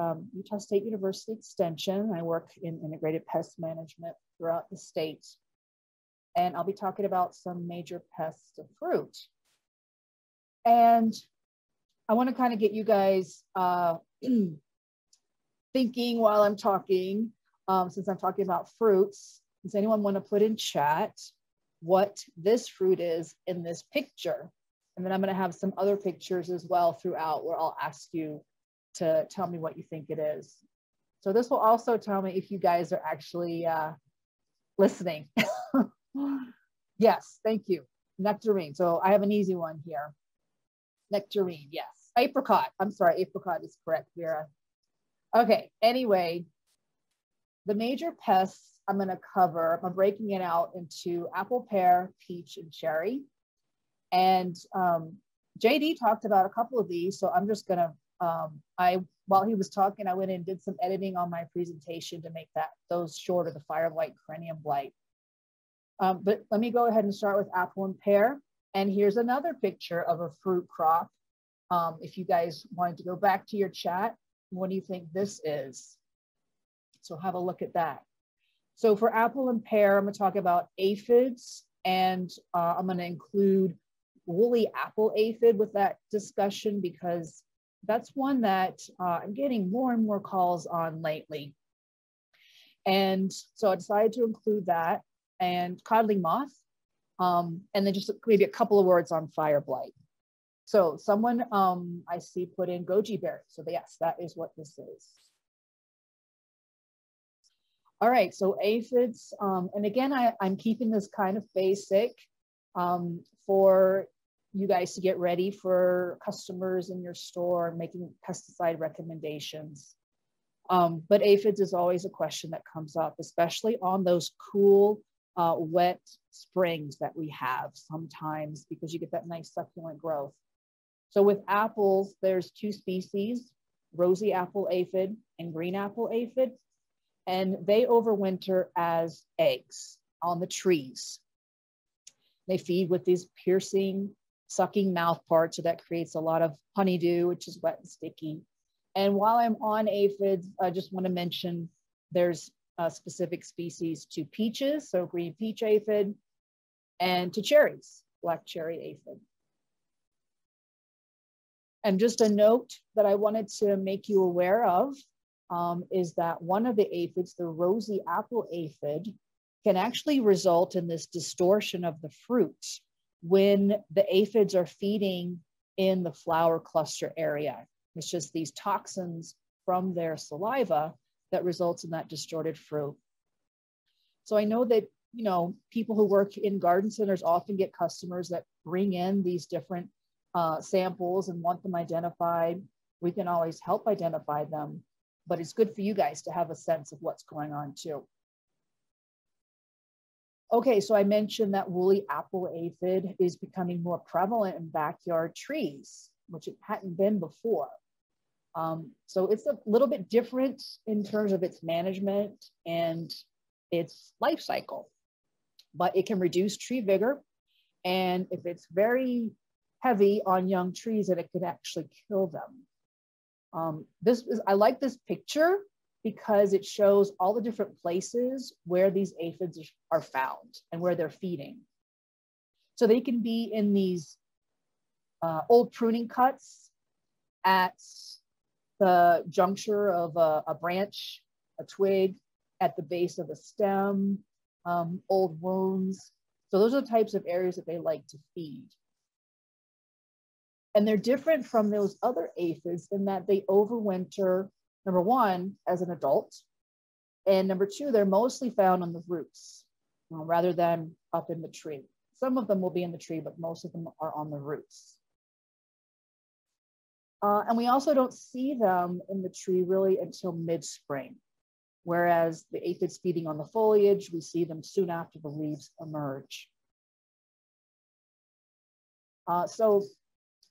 um, Utah State University Extension. I work in integrated pest management throughout the state. And I'll be talking about some major pests of fruit. And I want to kind of get you guys uh, thinking while I'm talking, um, since I'm talking about fruits. Does anyone want to put in chat what this fruit is in this picture? And then I'm going to have some other pictures as well throughout where I'll ask you to tell me what you think it is. So this will also tell me if you guys are actually uh, listening. yes, thank you. Nectarine. So I have an easy one here. Nectarine, yes. Apricot. I'm sorry, apricot is correct, Vera. Okay, anyway, the major pests I'm going to cover, I'm breaking it out into apple, pear, peach, and cherry. And um, JD talked about a couple of these, so I'm just going to um, I while he was talking, I went and did some editing on my presentation to make that those shorter, the fire blight, coryneum blight. Um, but let me go ahead and start with apple and pear. And here's another picture of a fruit crop. Um, if you guys wanted to go back to your chat, what do you think this is? So have a look at that. So for apple and pear, I'm gonna talk about aphids and uh, I'm gonna include woolly apple aphid with that discussion because that's one that uh, I'm getting more and more calls on lately. And so I decided to include that and codling moth, um, and then just maybe a couple of words on fire blight. So someone um, I see put in goji berry. So yes, that is what this is. All right, so aphids, um, and again, I, I'm keeping this kind of basic um, for you guys to get ready for customers in your store, making pesticide recommendations. Um, but aphids is always a question that comes up, especially on those cool, uh, wet springs that we have sometimes because you get that nice succulent growth. So with apples, there's two species, rosy apple aphid and green apple aphid, and they overwinter as eggs on the trees. They feed with these piercing sucking mouth part. So that creates a lot of honeydew, which is wet and sticky. And while I'm on aphids, I just want to mention there's a specific species to peaches, so green peach aphid, and to cherries, black cherry aphid. And just a note that I wanted to make you aware of um, is that one of the aphids, the rosy apple aphid, can actually result in this distortion of the fruit when the aphids are feeding in the flower cluster area. It's just these toxins from their saliva that results in that distorted fruit. So I know that, you know, people who work in garden centers often get customers that bring in these different uh, samples and want them identified. We can always help identify them, but it's good for you guys to have a sense of what's going on too. Okay, so I mentioned that woolly apple aphid is becoming more prevalent in backyard trees, which it hadn't been before. Um, so it's a little bit different in terms of its management and its life cycle, but it can reduce tree vigor. And if it's very heavy on young trees, that it could actually kill them. Um, this is, I like this picture because it shows all the different places where these aphids are found and where they're feeding. So they can be in these uh, old pruning cuts at the juncture of a, a, branch, a twig, at the base of a stem, um, old wounds. So those are the types of areas that they like to feed. And they're different from those other aphids in that they overwinter number one, as an adult. And number two, they're mostly found on the roots rather than up in the tree. Some of them will be in the tree, but most of them are on the roots. Uh, and we also don't see them in the tree really until mid-spring. Whereas the aphids feeding on the foliage, we see them soon after the leaves emerge. Uh, so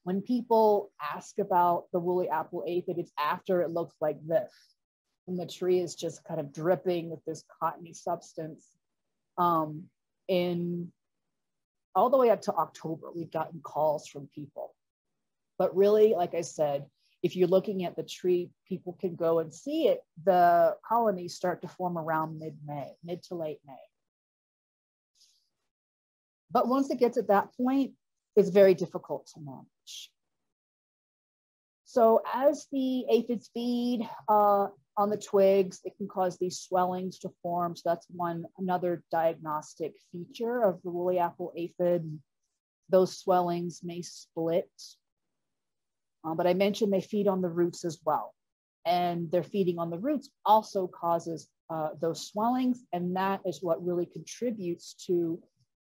when people ask about the woolly apple aphid, it's after it looks like this. And the tree is just kind of dripping with this cottony substance. Um, in all the way up to October, we've gotten calls from people. But really, like I said, if you're looking at the tree, people can go and see it. The colonies start to form around mid-May, mid to late May. But once it gets at that point, it's very difficult to manage. So as the aphids feed uh, on the twigs, it can cause these swellings to form. So that's one another diagnostic feature of the woolly apple aphid. Those swellings may split. Uh, but I mentioned they feed on the roots as well. And their feeding on the roots also causes uh, those swellings. And that is what really contributes to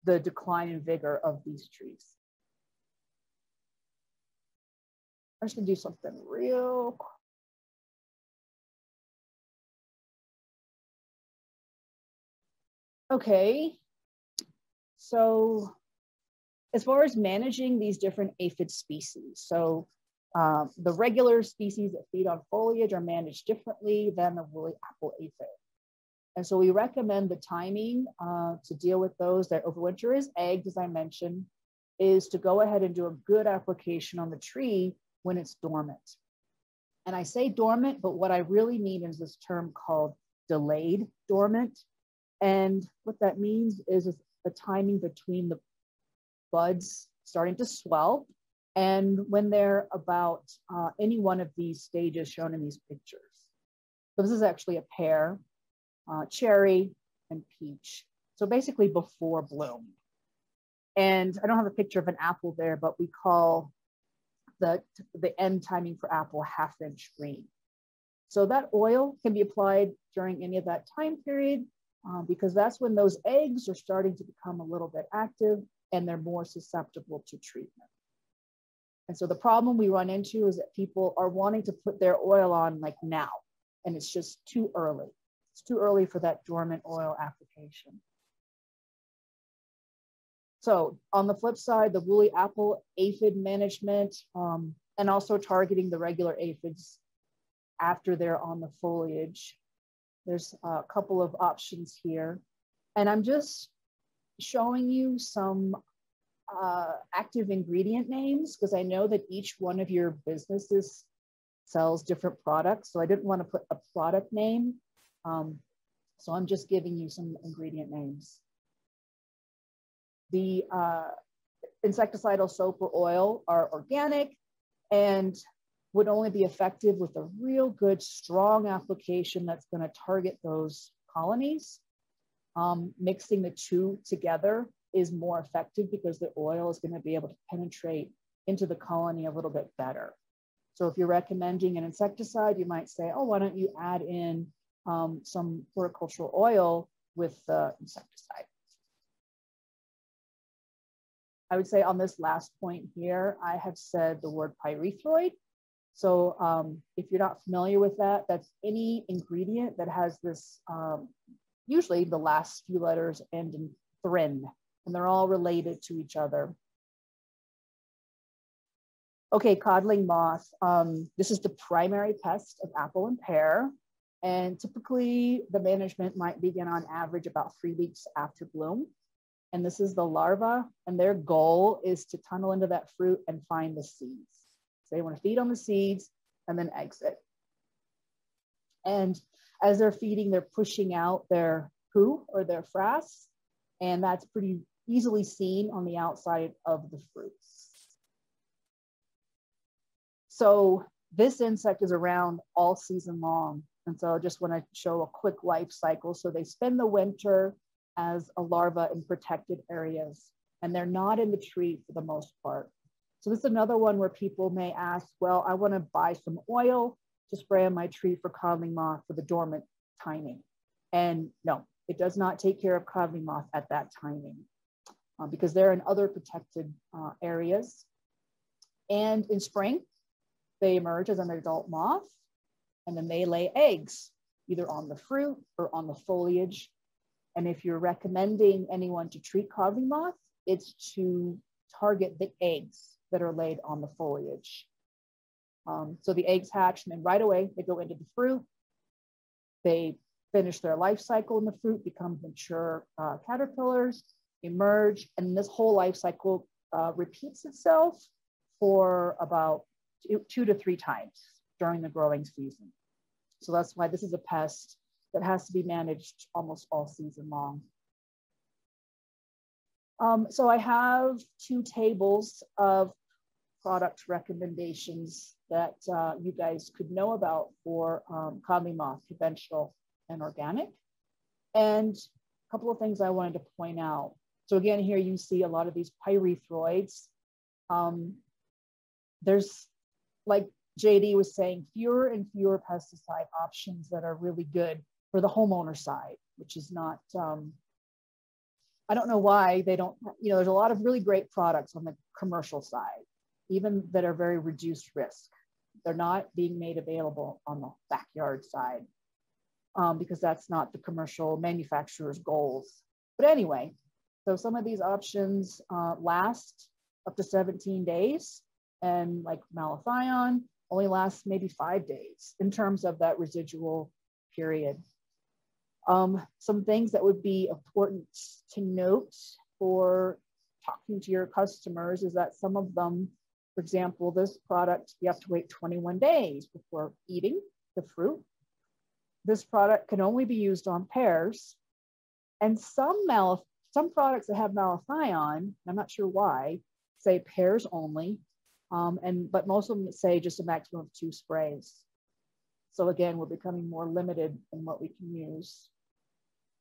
the decline in vigor of these trees. I'm just gonna do something real quick. Okay, so as far as managing these different aphid species, so uh, the regular species that feed on foliage are managed differently than the woolly apple aphid. And so we recommend the timing uh, to deal with those that overwinter is eggs, as I mentioned, is to go ahead and do a good application on the tree when it's dormant. And I say dormant, but what I really mean is this term called delayed dormant. And what that means is the timing between the buds starting to swell and when they're about uh, any one of these stages shown in these pictures. So this is actually a pear, uh, cherry, and peach. So basically before bloom. And I don't have a picture of an apple there, but we call the, the end timing for apple half inch green. So that oil can be applied during any of that time period uh, because that's when those eggs are starting to become a little bit active and they're more susceptible to treatment. And so the problem we run into is that people are wanting to put their oil on like now, and it's just too early. It's too early for that dormant oil application. So on the flip side, the woolly apple aphid management um, and also targeting the regular aphids after they're on the foliage. There's a couple of options here. And I'm just showing you some uh, active ingredient names because I know that each one of your businesses sells different products. So I didn't want to put a product name. Um, so I'm just giving you some ingredient names. The uh, insecticidal soap or oil are organic and would only be effective with a real good, strong application that's going to target those colonies. Um, mixing the two together is more effective because the oil is going to be able to penetrate into the colony a little bit better. So if you're recommending an insecticide, you might say, oh, why don't you add in um, some horticultural oil with the insecticide? I would say on this last point here, I have said the word pyrethroid. So um, if you're not familiar with that, that's any ingredient that has this, um, usually the last few letters end in thrin, and they're all related to each other. Okay, codling moth. Um, this is the primary pest of apple and pear. And typically the management might begin on average about three weeks after bloom. And this is the larva, and their goal is to tunnel into that fruit and find the seeds. So they want to feed on the seeds and then exit. And as they're feeding, they're pushing out their poo or their frass, and that's pretty easily seen on the outside of the fruits. So this insect is around all season long. And so I just want to show a quick life cycle. So they spend the winter as a larva in protected areas, and they're not in the tree for the most part. So this is another one where people may ask, well, I want to buy some oil to spray on my tree for codling moth for the dormant timing. And no, it does not take care of codling moth at that timing uh, because they're in other protected uh, areas. And in spring, they emerge as an adult moth and then they lay eggs either on the fruit or on the foliage and if you're recommending anyone to treat codling moth, it's to target the eggs that are laid on the foliage. Um, so the eggs hatch and then right away they go into the fruit. They finish their life cycle in the fruit, become mature uh, caterpillars, emerge, and this whole life cycle uh, repeats itself for about two, two to three times during the growing season. So that's why this is a pest that has to be managed almost all season long. Um, so I have two tables of product recommendations that uh, you guys could know about for um, moth, conventional and organic. And a couple of things I wanted to point out. So again, here you see a lot of these pyrethroids. Um, there's, like JD was saying, fewer and fewer pesticide options that are really good for the homeowner side, which is not, um, I don't know why they don't, you know, there's a lot of really great products on the commercial side, even that are very reduced risk. They're not being made available on the backyard side um, because that's not the commercial manufacturer's goals. But anyway, so some of these options uh, last up to 17 days and like malathion only lasts maybe five days in terms of that residual period. Um, some things that would be important to note for talking to your customers is that some of them, for example, this product, you have to wait 21 days before eating the fruit. This product can only be used on pears. And some, mal some products that have malathion, I'm not sure why, say pears only, um, and but most of them say just a maximum of two sprays. So again, we're becoming more limited in what we can use.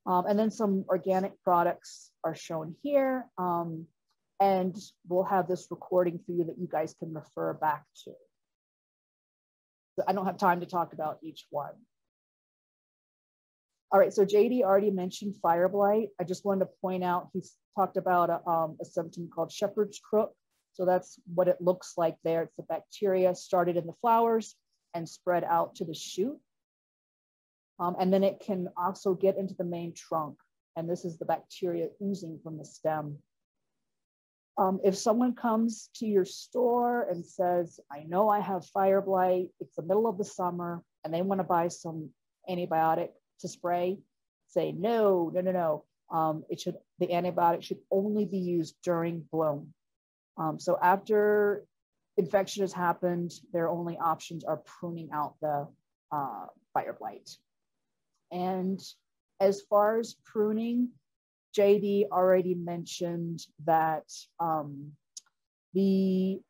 Um, and then some organic products are shown here. Um, and we'll have this recording for you that you guys can refer back to. I don't have time to talk about each one. All right, so JD already mentioned fire blight. I just wanted to point out, he's talked about a, um, a symptom called shepherd's crook. So that's what it looks like there. It's the bacteria started in the flowers and spread out to the shoot. Um, and then it can also get into the main trunk. And this is the bacteria oozing from the stem. Um, if someone comes to your store and says, I know I have fire blight, it's the middle of the summer, and they want to buy some antibiotic to spray, say, no, no, no, no. Um, it should, the antibiotic should only be used during bloom. Um, so after infection has happened, their only options are pruning out the uh, fire blight. And as far as pruning, JD already mentioned that um, the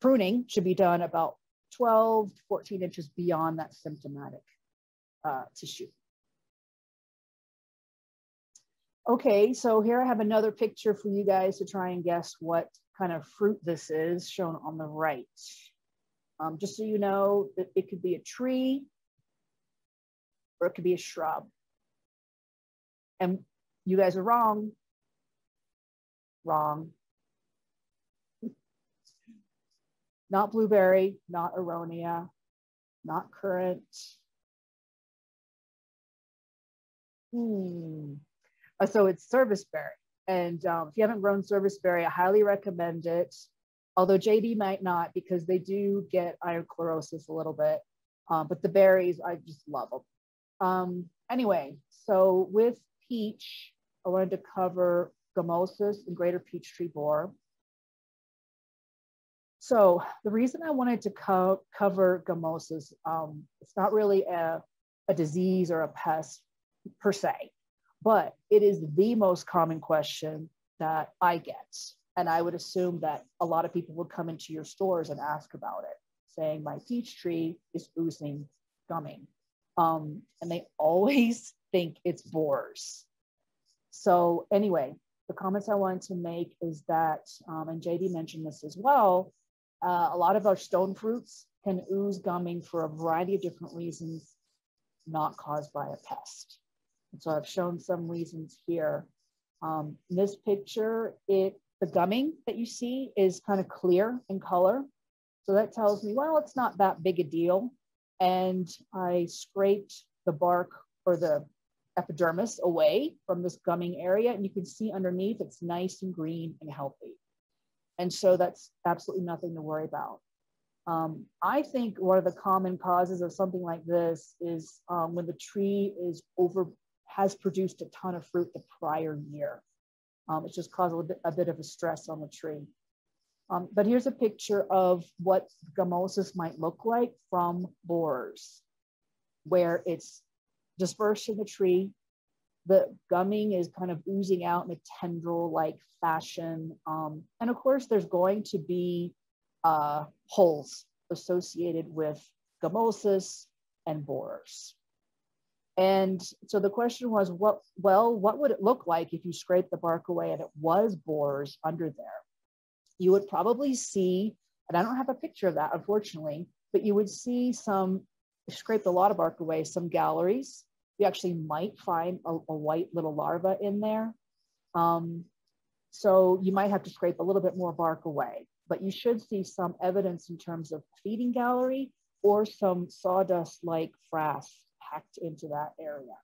pruning should be done about 12 to 14 inches beyond that symptomatic uh, tissue. Okay, so here I have another picture for you guys to try and guess what kind of fruit this is shown on the right. Um, just so you know, that it could be a tree or it could be a shrub. And you guys are wrong. Wrong. not blueberry, not aronia, not currant. Hmm. Uh, so it's serviceberry. And um, if you haven't grown serviceberry, I highly recommend it. Although JD might not because they do get iron chlorosis a little bit. Um, but the berries, I just love them. Um, anyway, so with peach, I wanted to cover gummosis and greater peach tree borer. So the reason I wanted to co cover gummosis, um, it's not really a, a disease or a pest per se, but it is the most common question that I get. And I would assume that a lot of people would come into your stores and ask about it, saying my peach tree is oozing gumming. Um, and they always think it's borers. So anyway, the comments I wanted to make is that, um, and JD mentioned this as well, uh, a lot of our stone fruits can ooze gumming for a variety of different reasons, not caused by a pest. And so I've shown some reasons here. Um, in this picture, it the gumming that you see is kind of clear in color. So that tells me, well, it's not that big a deal. And I scraped the bark or the epidermis away from this gumming area. And you can see underneath it's nice and green and healthy. And so that's absolutely nothing to worry about. Um, I think one of the common causes of something like this is um, when the tree is over, has produced a ton of fruit the prior year. Um, it's just caused a bit, a bit of a stress on the tree. Um, but here's a picture of what gummosis might look like from borers, where it's dispersed in the tree. The gumming is kind of oozing out in a tendril-like fashion. Um, and of course, there's going to be uh, holes associated with gummosis and borers. And so the question was, what, well, what would it look like if you scrape the bark away and it was borers under there? You would probably see, and I don't have a picture of that, unfortunately, but you would see some, scrape a lot of bark away, some galleries. You actually might find a, a white little larva in there. Um, so you might have to scrape a little bit more bark away, but you should see some evidence in terms of feeding gallery or some sawdust-like frass packed into that area.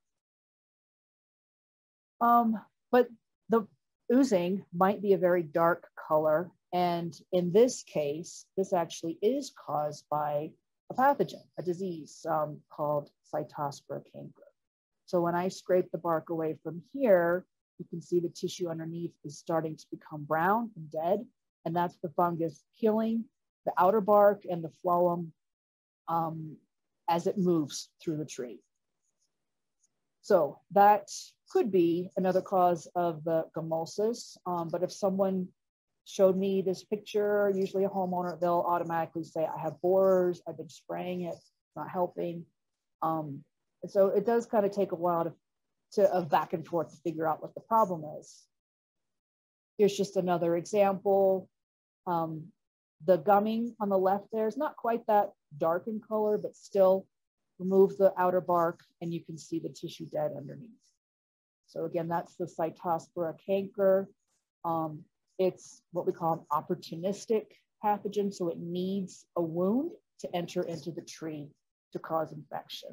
Um, but the oozing might be a very dark color. And in this case, this actually is caused by a pathogen, a disease um, called Cytospora canker. So when I scrape the bark away from here, you can see the tissue underneath is starting to become brown and dead. And that's the fungus killing the outer bark and the phloem um, as it moves through the tree. So that could be another cause of the gummosis. Um, but if someone showed me this picture, usually a homeowner, they'll automatically say, I have borers, I've been spraying it, not helping. Um, and so it does kind of take a while to, to a back and forth to figure out what the problem is. Here's just another example. Um, the gumming on the left there is not quite that dark in color, but still remove the outer bark and you can see the tissue dead underneath. So again, that's the Cytospora canker. Um, it's what we call an opportunistic pathogen. So it needs a wound to enter into the tree to cause infection.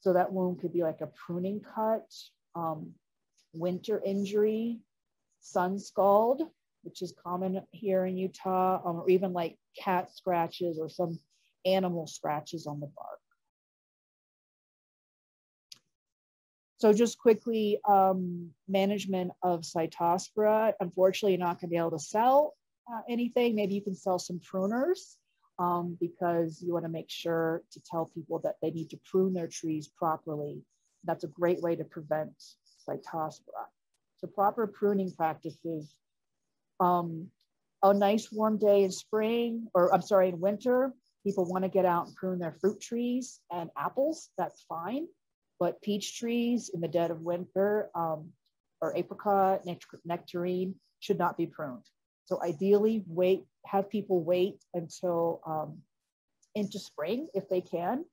So that wound could be like a pruning cut, um, winter injury, sun scald, which is common here in Utah, um, or even like cat scratches or some animal scratches on the bark. So just quickly, um, management of Cytospora. Unfortunately, you're not gonna be able to sell uh, anything. Maybe you can sell some pruners um, because you wanna make sure to tell people that they need to prune their trees properly. That's a great way to prevent Cytospora. So proper pruning practices. Um, a nice warm day in spring, or I'm sorry, in winter, people wanna get out and prune their fruit trees and apples, that's fine. But peach trees in the dead of winter um, or apricot, nectarine should not be pruned. So ideally wait, have people wait until um, into spring if they can.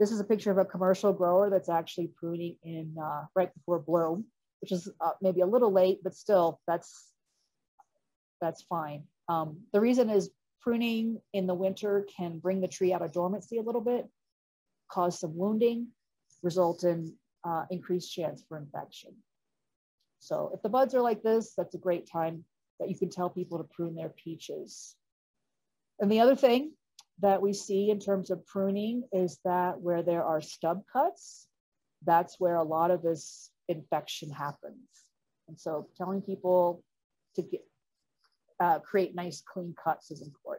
This is a picture of a commercial grower that's actually pruning in uh, right before bloom, which is uh, maybe a little late, but still that's, that's fine. Um, the reason is pruning in the winter can bring the tree out of dormancy a little bit, cause some wounding, result in uh, increased chance for infection. So if the buds are like this, that's a great time that you can tell people to prune their peaches. And the other thing that we see in terms of pruning is that where there are stub cuts, that's where a lot of this infection happens. And so telling people to get, uh, create nice clean cuts is important.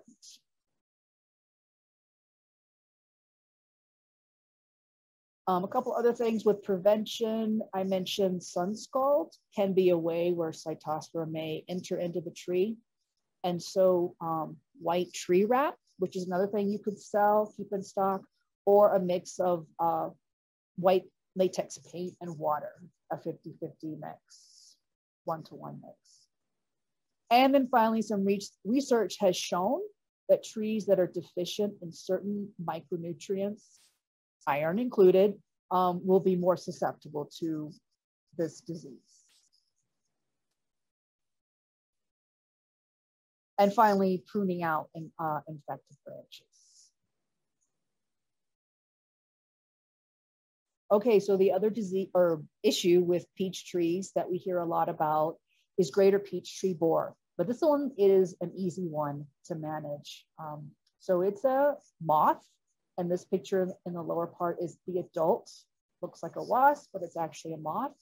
Um, a couple other things with prevention, I mentioned sun scald can be a way where Cytospora may enter into the tree. And so um, white tree wrap, which is another thing you could sell, keep in stock, or a mix of uh, white latex paint and water, a 50-50 mix, one-to-one mix. And then finally, some re research has shown that trees that are deficient in certain micronutrients iron included, um, will be more susceptible to this disease. And finally, pruning out in, uh, infected branches. Okay, so the other disease or issue with peach trees that we hear a lot about is greater peach tree borer. But this one is an easy one to manage. Um, so it's a moth and this picture in the lower part is the adult. Looks like a wasp, but it's actually a moth.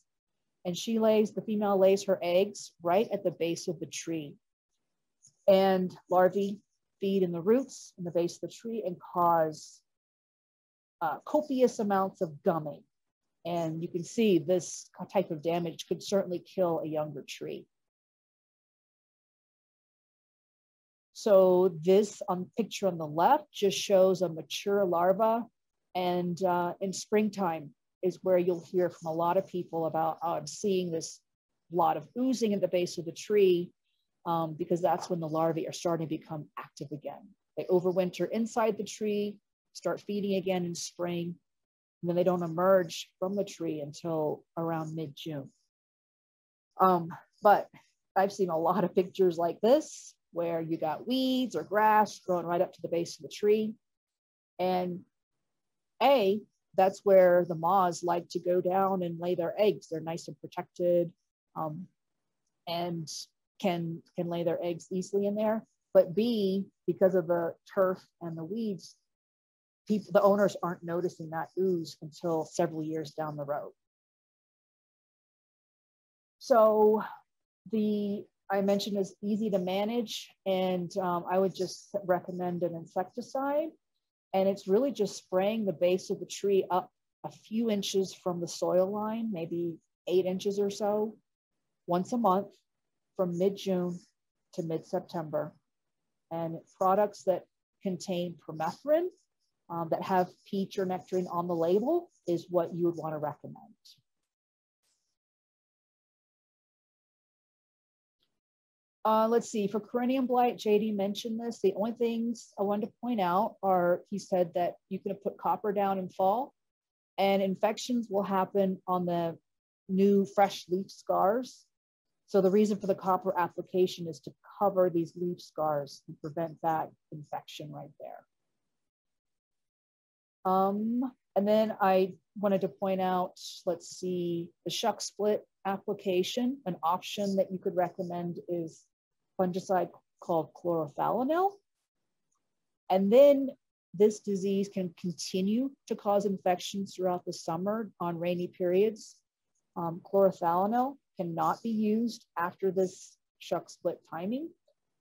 And she lays, the female lays her eggs right at the base of the tree. And larvae feed in the roots in the base of the tree and cause uh, copious amounts of gumming. And you can see this type of damage could certainly kill a younger tree. So this um, picture on the left just shows a mature larva. And uh, in springtime is where you'll hear from a lot of people about uh, seeing this lot of oozing at the base of the tree um, because that's when the larvae are starting to become active again. They overwinter inside the tree, start feeding again in spring, and then they don't emerge from the tree until around mid-June. Um, but I've seen a lot of pictures like this where you got weeds or grass growing right up to the base of the tree. And A, that's where the moths like to go down and lay their eggs. They're nice and protected um, and can, can lay their eggs easily in there. But B, because of the turf and the weeds, people, the owners aren't noticing that ooze until several years down the road. So the I mentioned is easy to manage and um, I would just recommend an insecticide. And it's really just spraying the base of the tree up a few inches from the soil line, maybe eight inches or so, once a month from mid-June to mid-September. And products that contain permethrin um, that have peach or nectarine on the label is what you would want to recommend. Uh, let's see, for coryneum blight, JD mentioned this. The only things I wanted to point out are he said that you can put copper down in fall and infections will happen on the new fresh leaf scars. So the reason for the copper application is to cover these leaf scars and prevent that infection right there. Um, and then I wanted to point out, let's see, the shuck split application, an option that you could recommend is fungicide called chlorothalonil. And then this disease can continue to cause infections throughout the summer on rainy periods. Um, chlorothalonil cannot be used after this shuck split timing.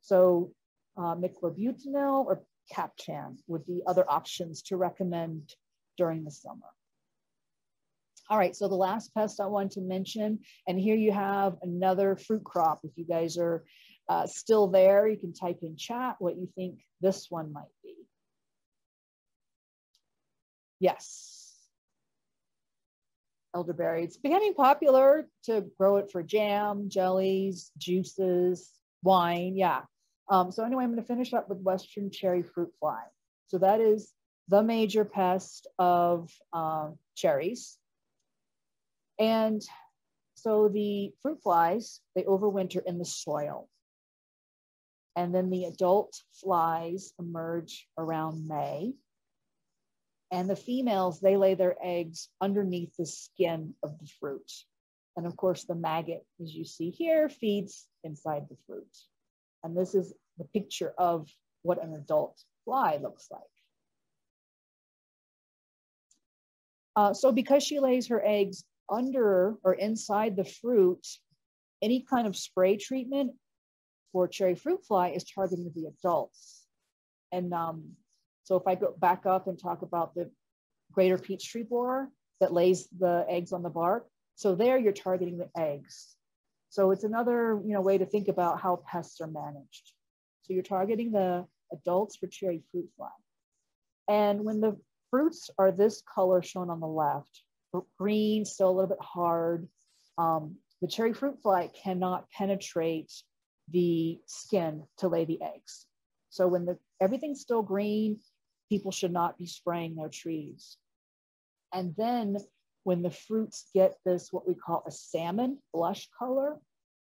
So uh, myclobutanil or Captan would be other options to recommend during the summer. All right, so the last pest I want to mention, and here you have another fruit crop. If you guys are uh, still there. You can type in chat what you think this one might be. Yes. Elderberry. It's becoming popular to grow it for jam, jellies, juices, wine. Yeah. Um, so anyway, I'm going to finish up with Western cherry fruit fly. So that is the major pest of um, cherries. And so the fruit flies, they overwinter in the soil. And then the adult flies emerge around May. And the females, they lay their eggs underneath the skin of the fruit. And of course, the maggot, as you see here, feeds inside the fruit. And this is the picture of what an adult fly looks like. Uh, so because she lays her eggs under or inside the fruit, any kind of spray treatment for cherry fruit fly is targeting the adults. And um, so if I go back up and talk about the greater peach tree borer that lays the eggs on the bark, so there you're targeting the eggs. So it's another you know, way to think about how pests are managed. So you're targeting the adults for cherry fruit fly. And when the fruits are this color shown on the left, green, still a little bit hard, um, the cherry fruit fly cannot penetrate the skin to lay the eggs. So when the everything's still green, people should not be spraying their trees. And then when the fruits get this, what we call a salmon blush color,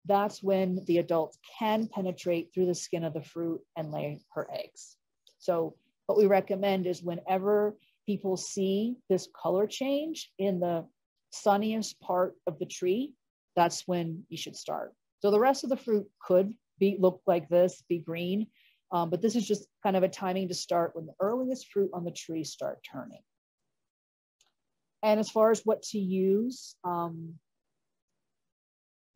that's when the adults can penetrate through the skin of the fruit and lay her eggs. So what we recommend is whenever people see this color change in the sunniest part of the tree, that's when you should start. So the rest of the fruit could be look like this, be green, um, but this is just kind of a timing to start when the earliest fruit on the tree start turning. And as far as what to use, um,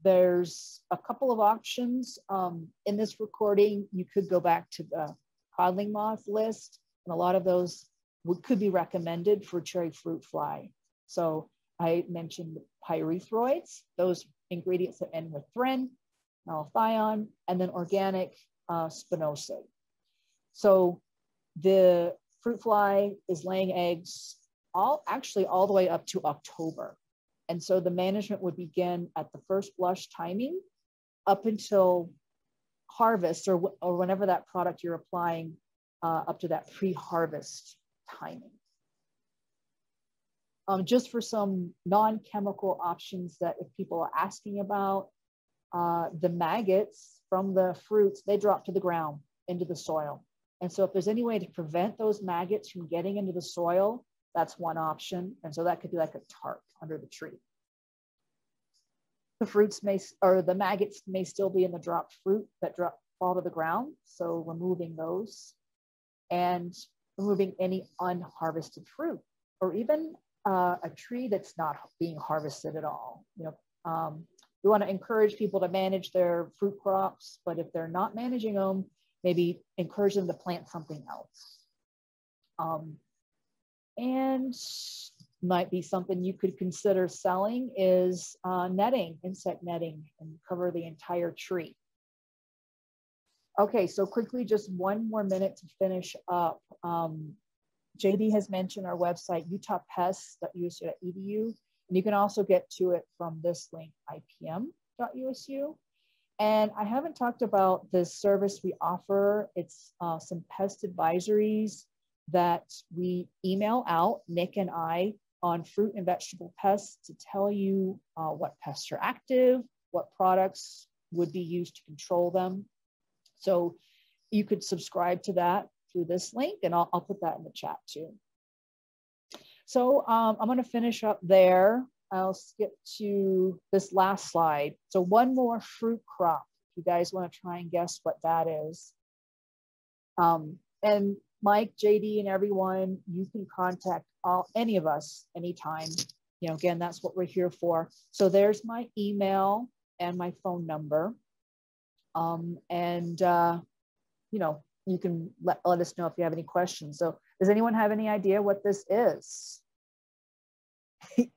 there's a couple of options. Um, in this recording, you could go back to the codling moth list, and a lot of those would, could be recommended for cherry fruit fly. So I mentioned pyrethroids, those ingredients that end with thrin, malathion, and then organic uh. So the fruit fly is laying eggs all actually all the way up to October. And so the management would begin at the first blush timing up until harvest or, or whenever that product you're applying uh, up to that pre-harvest timing. Um, just for some non-chemical options that if people are asking about, uh, the maggots from the fruits, they drop to the ground into the soil. And so if there's any way to prevent those maggots from getting into the soil, that's one option. And so that could be like a tarp under the tree. The fruits may, or the maggots may still be in the dropped fruit that drop, fall to the ground. So removing those and removing any unharvested fruit or even uh, a tree that's not being harvested at all. You know, um, we want to encourage people to manage their fruit crops, but if they're not managing them, maybe encourage them to plant something else. Um, and might be something you could consider selling is uh, netting, insect netting, and cover the entire tree. Okay, so quickly, just one more minute to finish up. Um, JD has mentioned our website, utahpests.usu.edu, and you can also get to it from this link, ipm.usu. And I haven't talked about the service we offer. It's uh, some pest advisories that we email out, Nick and I, on fruit and vegetable pests to tell you uh, what pests are active, what products would be used to control them. So you could subscribe to that through this link and I'll, I'll put that in the chat too. So um, I'm gonna finish up there. I'll skip to this last slide. So one more fruit crop. If you guys wanna try and guess what that is. Um, and Mike, JD, and everyone, you can contact all any of us anytime. You know, again, that's what we're here for. So there's my email and my phone number. Um, and, uh, you know, you can let, let us know if you have any questions. So does anyone have any idea what this is?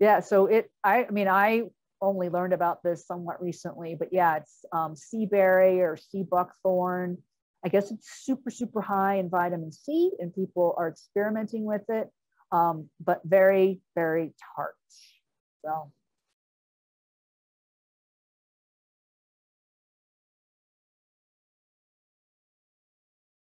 yeah, so it, I, I mean, I only learned about this somewhat recently, but yeah, it's um, sea berry or sea buckthorn. I guess it's super, super high in vitamin C and people are experimenting with it, um, but very, very tart. So